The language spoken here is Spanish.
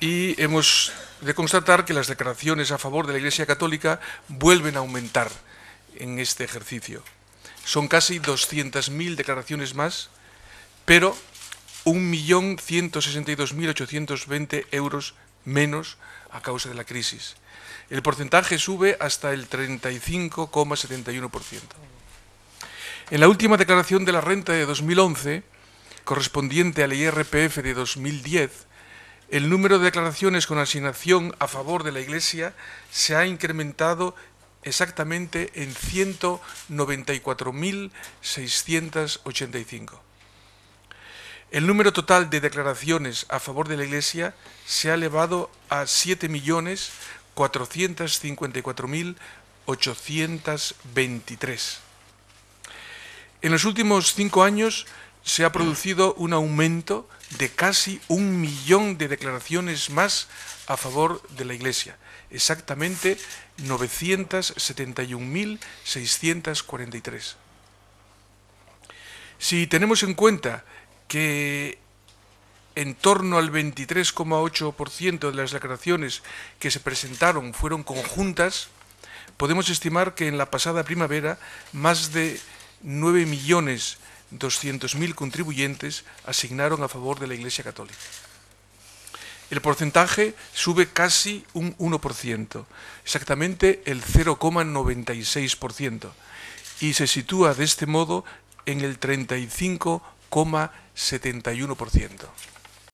y hemos de constatar que las declaraciones a favor de la Iglesia Católica vuelven a aumentar en este ejercicio. Son casi 200.000 declaraciones más, pero 1.162.820 euros menos a causa de la crisis. El porcentaje sube hasta el 35,71%. En la última declaración de la renta de 2011, correspondiente al IRPF de 2010, el número de declaraciones con asignación a favor de la Iglesia se ha incrementado exactamente en 194.685. El número total de declaraciones a favor de la Iglesia se ha elevado a 7.454.823. En los últimos cinco años se ha producido un aumento de casi un millón de declaraciones más a favor de la Iglesia, exactamente 971.643. Si tenemos en cuenta que en torno al 23,8% de las declaraciones que se presentaron fueron conjuntas, podemos estimar que en la pasada primavera más de 9.200.000 contribuyentes asignaron a favor de la Iglesia Católica. El porcentaje sube casi un 1%, exactamente el 0,96%, y se sitúa de este modo en el 35,71%.